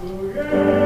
Yeah.